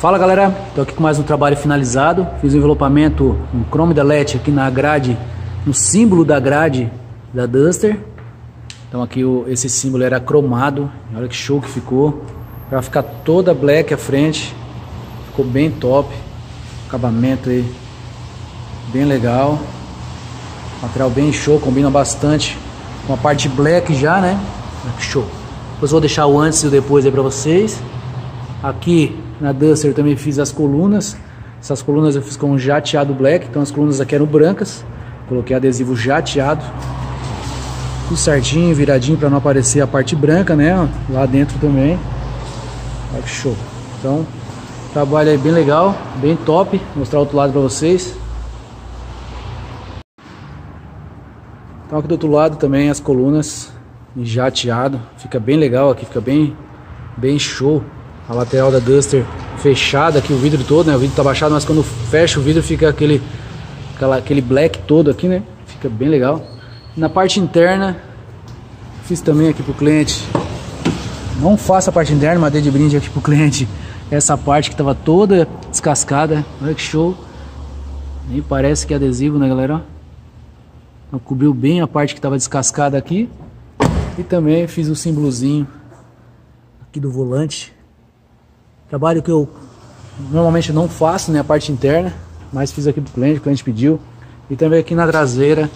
Fala galera, estou aqui com mais um trabalho finalizado. Fiz o um envelopamento, um chrome da LED aqui na grade, no símbolo da grade da Duster. Então aqui o, esse símbolo era cromado, olha que show que ficou. Para ficar toda black à frente, ficou bem top. Acabamento aí, bem legal. Material bem show, combina bastante com a parte black já, né? Que show. Depois vou deixar o antes e o depois aí para vocês. Aqui na Duster também fiz as colunas. Essas colunas eu fiz com jateado black, então as colunas aqui eram brancas. Coloquei adesivo jateado. Tudo certinho, viradinho para não aparecer a parte branca, né? Lá dentro também. Olha que show. Então, trabalho aí bem legal, bem top. Vou mostrar outro lado para vocês. Então aqui do outro lado também as colunas jateado. Fica bem legal aqui, fica bem, bem show a lateral da Duster fechada aqui, o vidro todo, né? O vidro tá baixado, mas quando fecha o vidro fica aquele, aquela, aquele black todo aqui, né? Fica bem legal. Na parte interna, fiz também aqui pro cliente. Não faça a parte interna, mas dei de brinde aqui pro cliente essa parte que tava toda descascada. Olha que show. Nem parece que é adesivo, né, galera? Então, cobriu bem a parte que tava descascada aqui. E também fiz o símbolozinho aqui do volante Trabalho que eu normalmente não faço, né, a parte interna, mas fiz aqui pro cliente, o cliente pediu. E também aqui na traseira,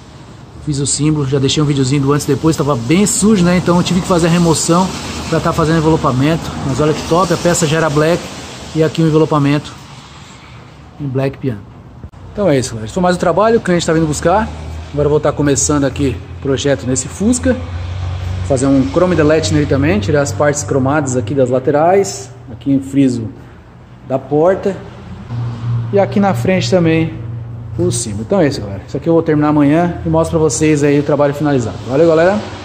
fiz o símbolo, já deixei um videozinho do antes e depois, estava bem sujo, né, então eu tive que fazer a remoção para estar tá fazendo envelopamento. Mas olha que top, a peça já era black e aqui o envelopamento em black piano. Então é isso, galera. Foi mais um trabalho, o cliente está vindo buscar. Agora eu vou estar tá começando aqui o projeto nesse Fusca. Fazer um chrome delete nele também, tirar as partes cromadas aqui das laterais, aqui em friso da porta e aqui na frente também por cima. Então é isso, galera. Isso aqui eu vou terminar amanhã e mostro pra vocês aí o trabalho finalizado. Valeu, galera!